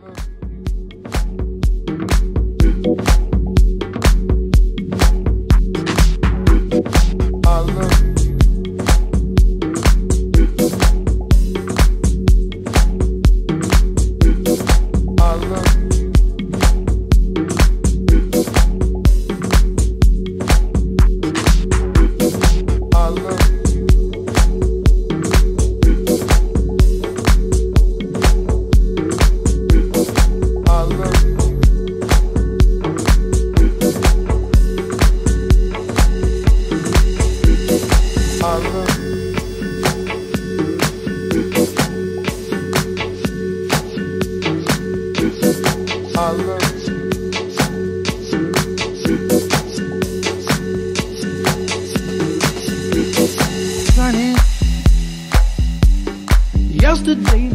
love you. Yesterday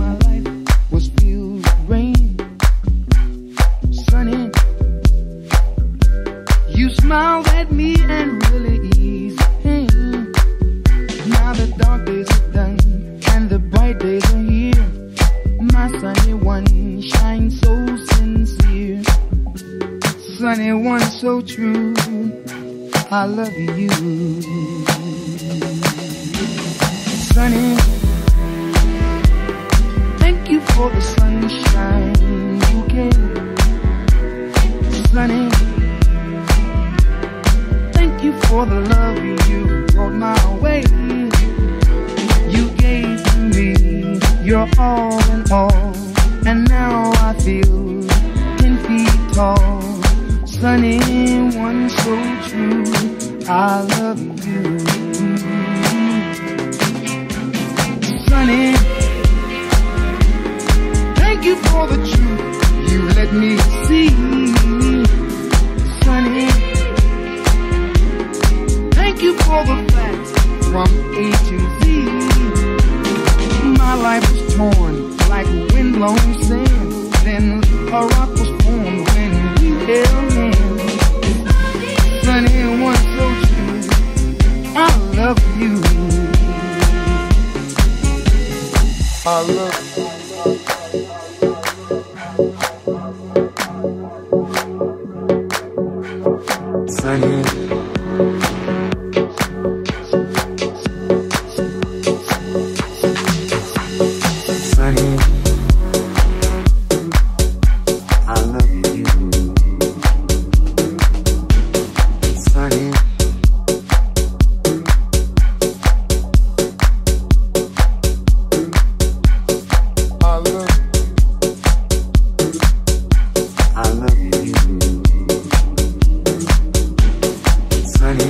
one shines so sincere. Sunny one so true. I love you. Sunny Thank you for the sunshine you gave. Sunny Thank you for the love you brought my way. You gave to me your all in all. And now I feel ten feet tall, sunny one so true. I love you, sunny. Thank you for the truth you let me see, sunny. Thank you for the facts from A to Z life was torn like windblown sand. Then a rock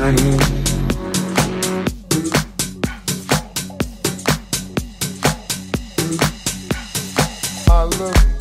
I love